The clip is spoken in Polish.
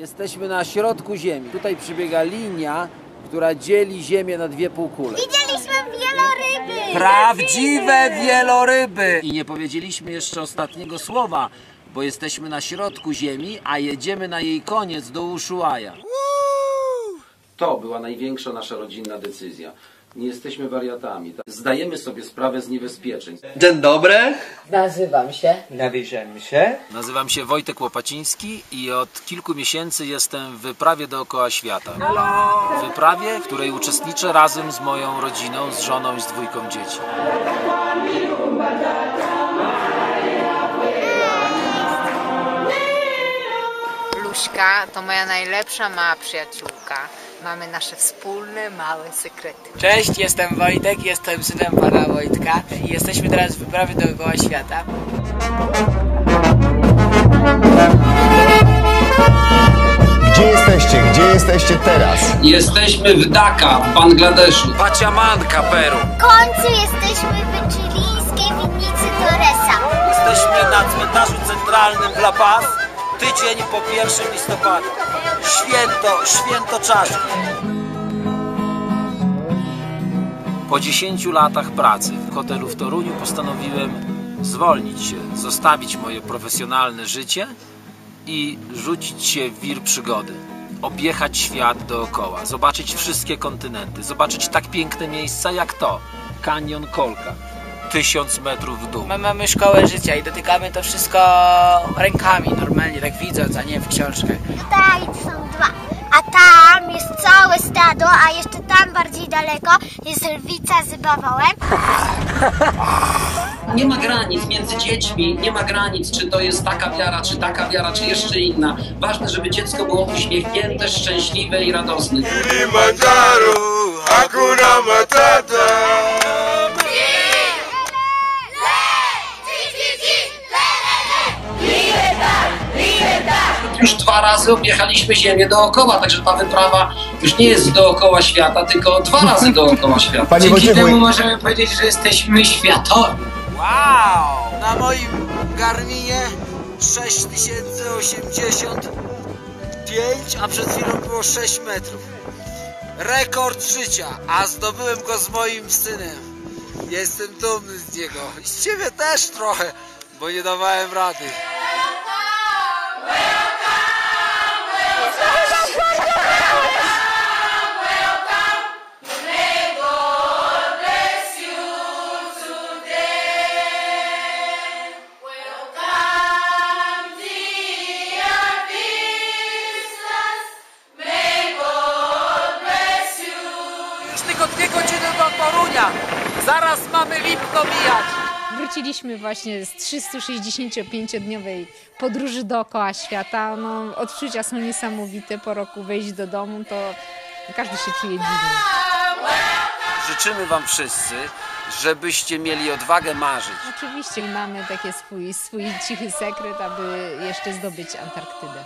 Jesteśmy na środku Ziemi. Tutaj przybiega linia, która dzieli Ziemię na dwie półkule. Widzieliśmy wieloryby! Prawdziwe wieloryby! I nie powiedzieliśmy jeszcze ostatniego słowa, bo jesteśmy na środku Ziemi, a jedziemy na jej koniec do Ushuaia. To była największa nasza rodzinna decyzja. Nie jesteśmy wariatami. Zdajemy sobie sprawę z niebezpieczeństw. Dzień dobry. Nazywam się. Nawieziemy się. Nazywam się Wojtek Łopaciński i od kilku miesięcy jestem w wyprawie dookoła świata. W wyprawie, w której uczestniczę razem z moją rodziną, z żoną i z dwójką dzieci. Luśka to moja najlepsza mała przyjaciółka. Mamy nasze wspólne, małe sekrety. Cześć, jestem Wojtek, jestem synem pana Wojtka i jesteśmy teraz w wyprawie dookoła świata. Gdzie jesteście? Gdzie jesteście teraz? Jesteśmy w Dhaka, w Bangladeszu. Paciamanka, Peru. W końcu jesteśmy w chilijskiej winnicy Torresa. Jesteśmy na cmentarzu centralnym w La Paz, tydzień po 1 listopada. Święto, święto czaszki. Po 10 latach pracy w hotelu w Toruniu postanowiłem zwolnić się, zostawić moje profesjonalne życie i rzucić się w wir przygody. Objechać świat dookoła, zobaczyć wszystkie kontynenty, zobaczyć tak piękne miejsca jak to, Canyon Kolka, tysiąc metrów w dół. My mamy szkołę życia i dotykamy to wszystko rękami normalnie, tak widząc, a nie w książkach. Tutaj są dwa. A tam jest całe stado, a jeszcze tam bardziej daleko jest lwica z bawołem. Nie ma granic między dziećmi, nie ma granic, czy to jest taka wiara, czy taka wiara, czy jeszcze inna. Ważne, żeby dziecko było uśmiechnięte, szczęśliwe i radosne. Kilimanjaro, Hakuna Matata. Już dwa razy objechaliśmy Ziemię dookoła, także ta wyprawa już nie jest dookoła świata, tylko dwa razy dookoła świata. Panie Dzięki Wojciechu, temu możemy powiedzieć, że jesteśmy światowi. Wow! Na moim Garminie 6085, a przed chwilą było 6 metrów. Rekord życia, a zdobyłem go z moim synem. Jestem dumny z niego. I z ciebie też trochę, bo nie dawałem rady. Już tylko dwie godziny do Torunia. Zaraz mamy Lipno mijać. Wróciliśmy właśnie z 365-dniowej podróży dookoła świata. No, odczucia są niesamowite. Po roku wejść do domu, to każdy się czuje dziwnie. Życzymy Wam wszyscy, żebyście mieli odwagę marzyć. Oczywiście mamy taki swój, swój cichy sekret, aby jeszcze zdobyć Antarktydę.